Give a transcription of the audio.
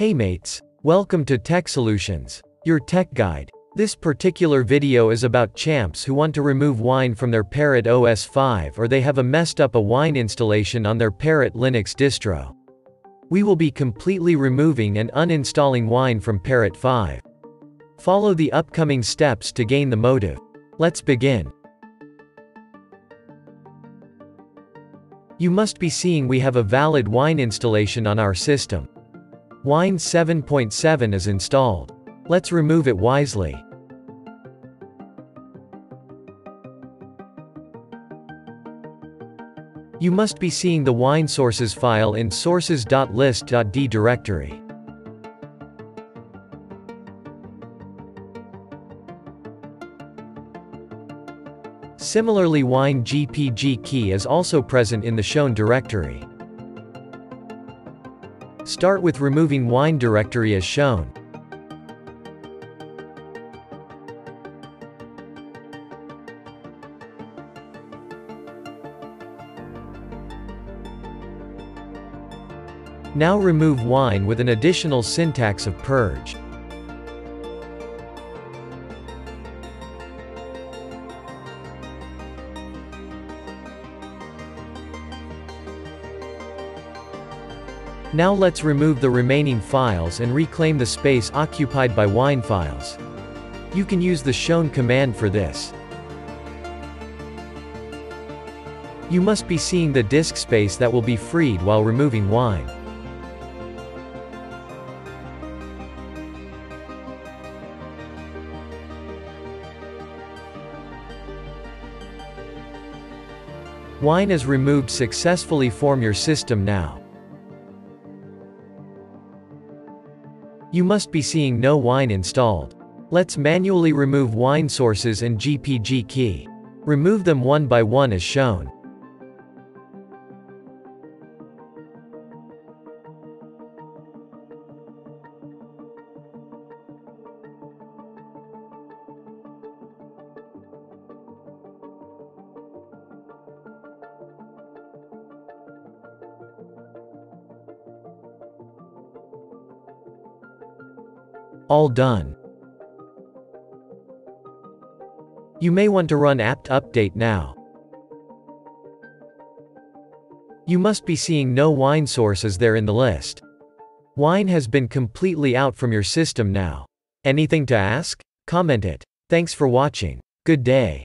Hey mates. Welcome to TechSolutionZ, your tech guide. This particular video is about champs who want to remove wine from their Parrot OS 5 or they have a messed up a wine installation on their Parrot Linux distro. We will be completely removing and uninstalling wine from Parrot 5. Follow the upcoming steps to gain the motive. Let's begin. You must be seeing we have a valid wine installation on our system. Wine 7.7 is installed. Let's remove it wisely. You must be seeing the wine sources file in sources.list.d directory. Similarly wine GPG key is also present in the shown directory. Start with removing wine directory as shown. Now remove wine with an additional syntax of purge. Now let's remove the remaining files and reclaim the space occupied by wine files. You can use the shown command for this. You must be seeing the disk space that will be freed while removing wine. Wine is removed successfully from your system now. You must be seeing no wine installed. Let's manually remove wine sources and GPG key. Remove them one by one as shown. All done. You may want to run apt update now. You must be seeing no wine sources there in the list. Wine has been completely out from your system now. Anything to ask? Comment it. Thanks for watching. Good day.